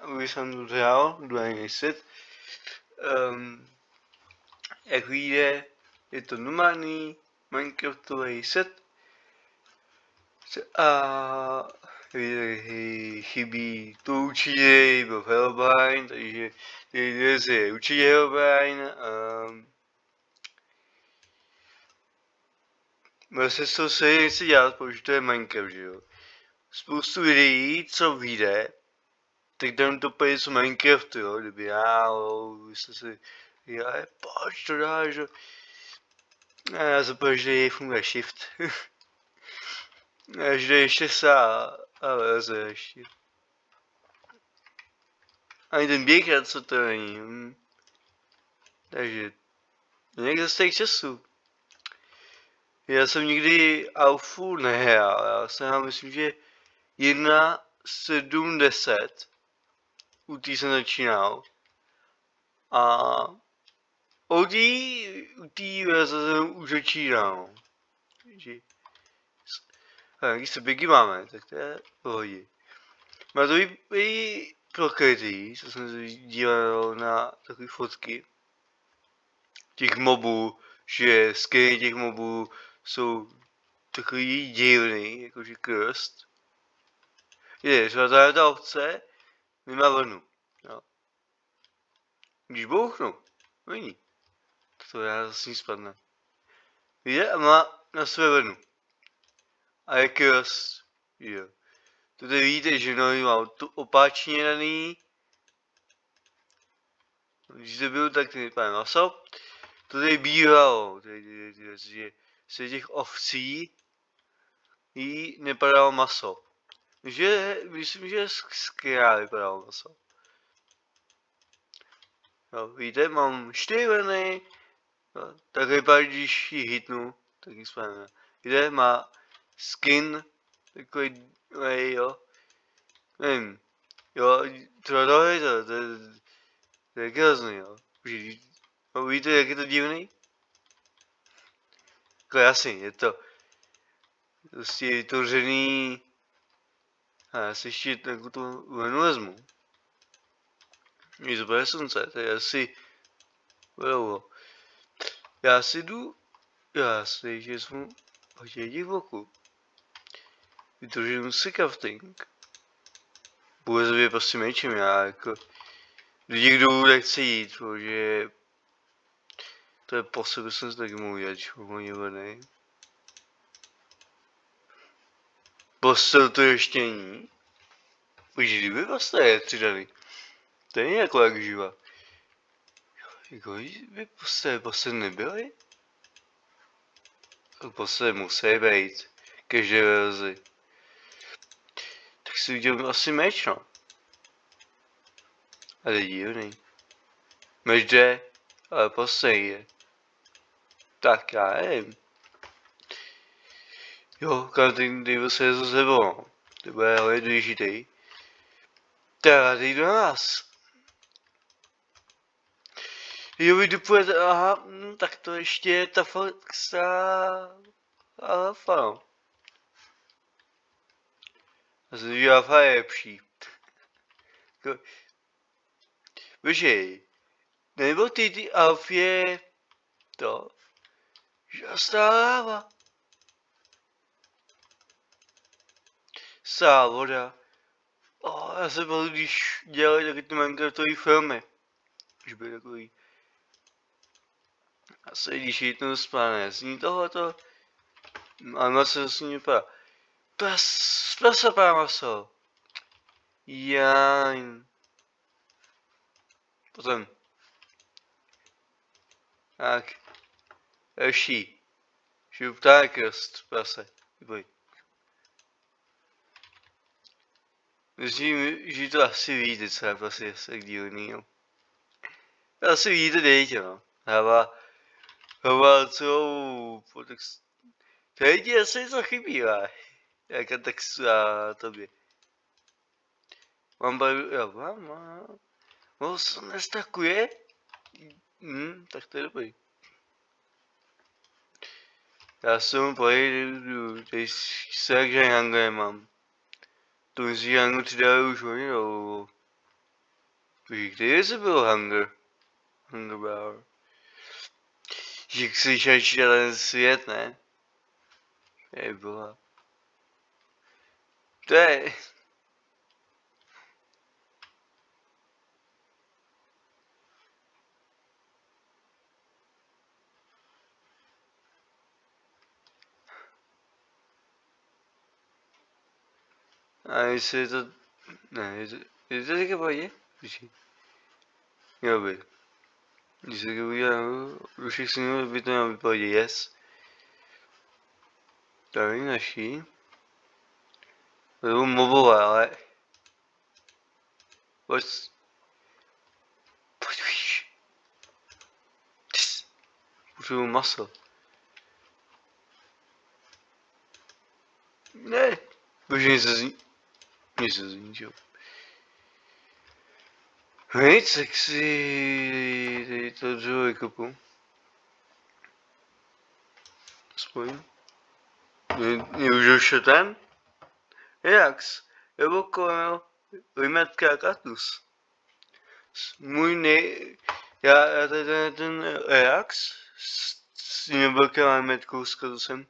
aby jsem jdu na jiný set. Um, jak vyjde, je to normální Minecraftový set a chybí to určitě byl Hellbrine, takže ty věci je určitě Hellbrine. Um, Vlastně se to se nechci dělat, protože to je Minecraft, že jo. Spoustu videí, co vyjde, tak dám to pojít z Minecraftu, jo, kdyby já, jste si, já, proč to dáš, jo. A já se že funguje shift. a že ještě sá, ale to ještě. Ani ten běh, co to není. Hm. Takže, někde z těch časů. Já jsem nikdy Alfu nehrál, já jsem hrál, myslím, že 1.7.10 u té jsem začínal. A té, u té jsem už začínal. Takže, a když se běgy máme, tak to je pohodě. Má to i prokrytý, co jsem se díval na takové fotky těch mobů, že skiny těch mobů jsou takový divný, jakože krst. Je, třeba ta ovce nemá vlnu. Jo. Když bouchnu, není. To já zase ní spadne. Vidíte? A má na své vlnu. A je krst. Jo. Tady vidíte, že nový mám tu opáčně daný. Když to byl, tak ten vypadá maso. To tady bývalo. Tady, tady, tady, tady, z těch ovcí jí nepadalo maso. Že, myslím, že z krávy vypadalo maso. No, víte, mám čtyři vlny, no, tak vypadá, když ji hitnu, tak ji spadne. Víte, má skin, takový, jo, nevím, jo, třeba to je to, to, to je hrozný, jo. No, víte, jak je to divný? Jako jasně, je to prostě vytvořený a já si ještě takovou tu venu vezmu. Když bude slunce, to je asi dlouho. Já si jdu, já si že vezmu hodně divoku. Vytvořím si crafting. Bude zvědět prostě mečem, já jako lidi, kdo nechce jít, protože to je po sebe jsem se taky mohl udělat, že oni venej. Postel to ještě není. Už kdyby vlastně je přidaný. To není jako jak živa. Jako by postel, postel nebyly? Postel musí být. Každé verzi. Tak si udělám asi meč, no. Ale divný. Meč jde, ale postel je. Tak já nevím. Jo, každý Davis je za sebou. To bude hodně důležitý. Tak, teď do nás. Jo, vy dupujete, aha, hm, tak to ještě je ta Foxa Alpha, no. Že Alpha je lepší. Bože, nebo ty ty Alfě to, že stává. Stává voda. Oh, já se byl, když dělali taky ty Minecraftový filmy. Už byly takový. Asi když jít spáne, zní tohleto. Animace se ní vypadá. Pes, prasa pá maso. Jajn. Potom. Tak. Další. Žiju pták rost, prase. Vyboj. Myslím, že to asi víte, co je prostě tak dílný, jo. To asi víte, dejte, no. Hava, hava, co, potext... Teď ti asi něco chybí, ale. Jaká textu a tobě. Mám baru, jo, mám, mám. No, jak už hodně dlouho. Víš, kde se byl? Hangar bar. Že slyšíš ten svět, ne? Je byla. To je... A jestli je to... Ne, je to... Je to teďka pohodě? Jo, by. Když se teďka udělám, už všech synů by to mělo být pohodě, yes. Tady naší. To je mobile, ale... Pojď. Pojď víš. Potřebuji maso. Ne. Bože, se zní. Se zní, jo. Hej, sexy. Tady to dřevo vykopu. Je, je už ten? Jax, nebo kolem vymetka kaktus. Můj nej... Já, já tady ten, ten Ajax s tím velkým metkou s kaktusem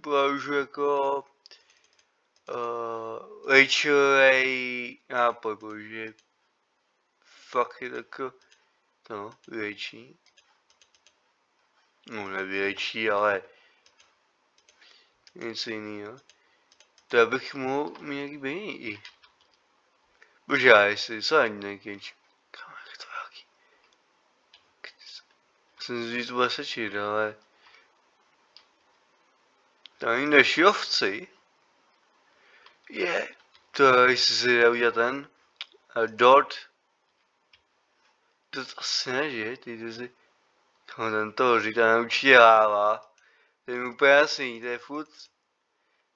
považuji jako uh, lejčilej nápoj, protože fakt je tako, to, vylejčí. No, nevylejčí, ale něco jiného. To já bych mohl mít být. Bože, já jestli nekyč. Kam je to velký. Jsem zvíc to bude sečit, ale... Tady než ovci. Je. To jestli si jde udělat ten. Uh, dot. To asi ne, že? Ty to si... No, ten to říká, určitě láva. To je úplně jasný, to je furt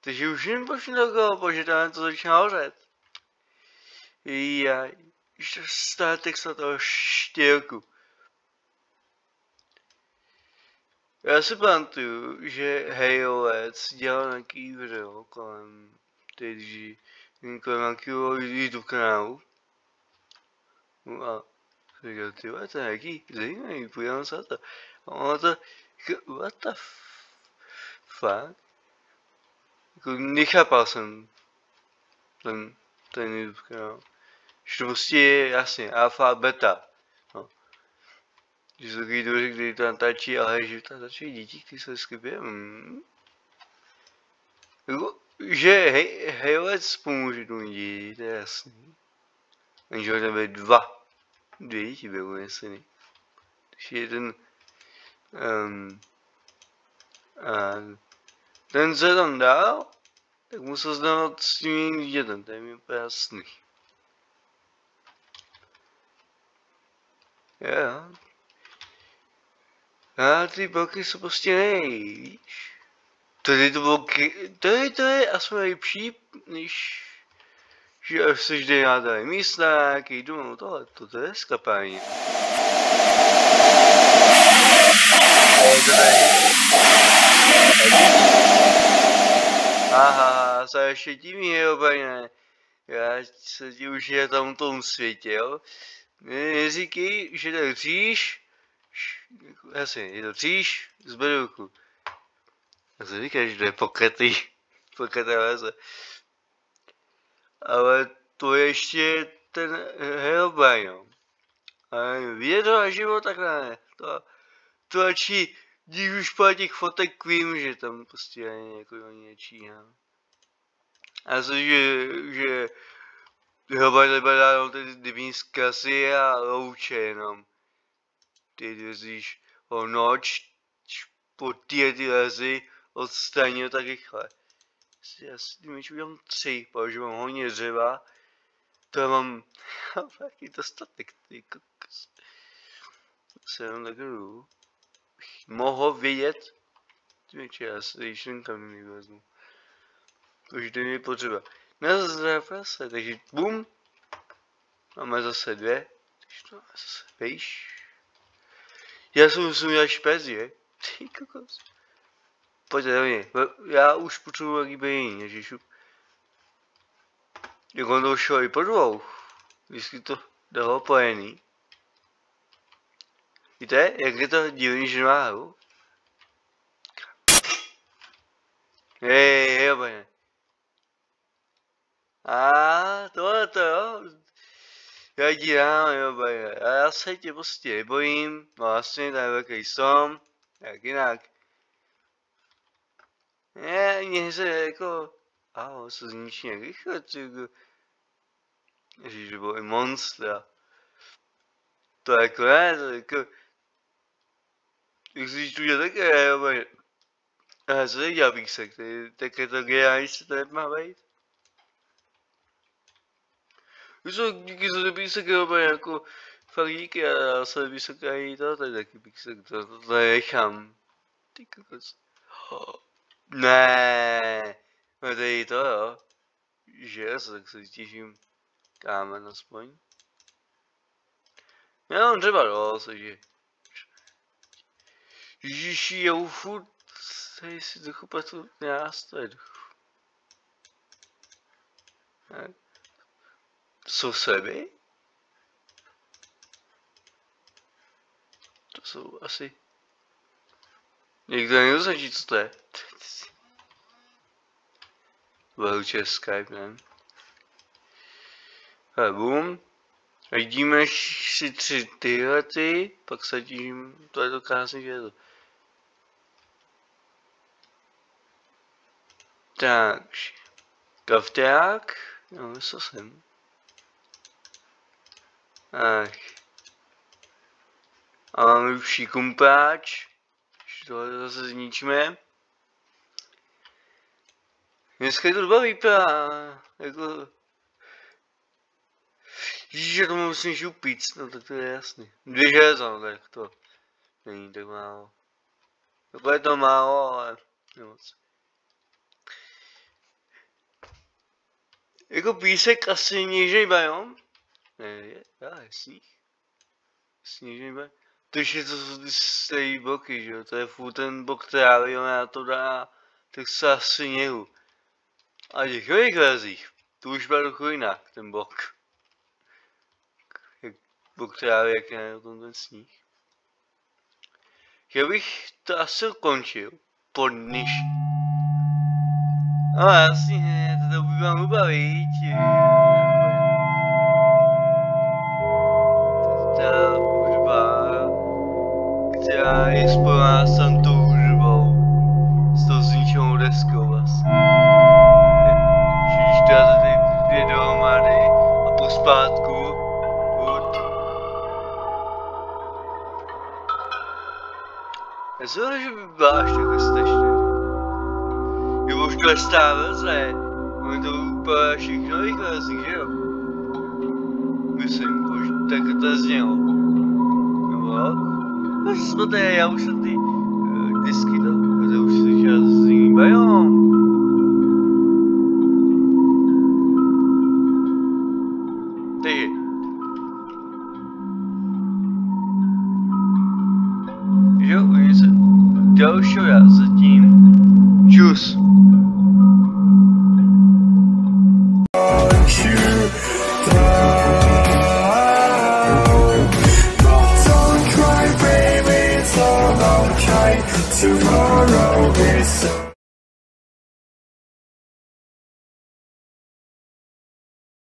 takže už jen pošli do koho, že tam to začíná hořet. Jaj, ještě státek se toho štělku. Já si pamatuju, že Hejovec dělal nějaký video kolem teď, kolem nějakého YouTube kanálu. No a říkal, ty to je nějaký zajímavý, půjdeme se to. A ono to, what the fuck? Jako nechápal jsem ten, ten YouTube kanál. Že prostě je jasně alfa, beta. No. Že jsou takový dvoři, kdy to natáčí, ale že to natáčí děti, kteří se skvělé. Hmm. Jako, že hej, hejlec pomůže tomu děti, to je jasný. Takže tam byly dva. Dvě děti byly unesený. Takže jeden um, a ten se tam dál, tak musel zdávat s tím jiným dítětem, to je mi úplně jasný. Já. A ty bloky jsou prostě nej, víš. Tady to bloky, tady to je aspoň lepší, než že až se vždy nádají místa, nějaký dům, no tohle, to, to je skapání. To tady. Aha, se ještě tím je úplně. Já se ti už je tam v tom světě, jo. Neříkej, že to říš, jasně, je to říš z bedouku. Já se říká, že to je pokretý, pokretý leze. Ale to je ještě ten Hellboy. Ale vidět to na život, tak ne. To, to radši když už po těch fotek vím, že tam prostě je jako něčí, no. A to, že, že Robert Lebeda ty divní zkazy a louče jenom. Ty jezdíš o noč po ty ty lezy odstranil tak rychle. si asi ty meč udělám tři, protože mám hodně dřeva. To já mám, jaký dostatek, ty kokos. Se jenom tak jdu. Mohl vědět, ty meče, já si již jen kameny vezmu. Už to je potřeba. Na zase, takže bum. Máme zase dvě. Takže to máme zase, víš. Já jsem musím udělat špec, je? Ty kokos. Pojďte do mě. Já už potřebuji jaký ježišu. Jak on to šel i po dvou. Vždycky to dalo pojený. Víte, jak je to divný, že má hlavu? Hej, hej, opaně. A tohle to jo. Já dívám, jo, opaně. A já se tě prostě nebojím. No vlastně, je velký som. Jak jinak. Ne, mě se jako... A se zničí jak rychle, jako... Ježíš, že byl i monstra. To jako ne, to jako... Jak si tu je také, jo, bej. A co teď dělá písek, tak je to geniální, co to má být? Už jsou díky za písek, jo, jako... Fakt díky, a se písek a i to, to je taky písek, to, to, to nechám. Ty kokos. Oh. Ne, no tady to jo. Že tak se těším. Kámen aspoň. Já mám třeba dost, takže... Ježiši, já už furt tady si trochu pletu nástroj. To jsou seby? To jsou asi... Někdo nedoznačí, co to je. Velice Skype, ne? A boom. Vidíme si tři tyhle ty, pak sadím, to je to krásný, to. Takže, kafták, no, co jsem. Ach. A máme už kumpáč, tohle zase zničíme. Dneska je to baví právě, jako... Ježiš, to musím župit, no tak to je jasný. Dvě železa, no tak to není tak málo. Takhle je to málo, ale nemoc. Jako písek asi něžnej bajom? Ne, je, já, sníh. Snížný bajom. To je to jsou ty stejný bloky, že jo, to je furt ten blok trávy, ona to dá, tak se asi něhu. A těch nových verzích, tu už byl trochu jinak, ten blok. Jak blok trávy, jak je na tom ten sníh. Já bych to asi ukončil. Po dneš. No jasně, to by vám ubavit. Ta hudba, která je spojená s tou hudbou, s tou zničenou deskou vlastně dát ty dvě dohromady a pospátku. Good. Nezvedl, že by byla až takhle strašně. Jo, už stará verze. Oni to úplně všechno vychází, že jo? Myslím, už tak to znělo. Jo? No, jsme tady, já už jsem ty uh, disky to, Joshua the team Juice. To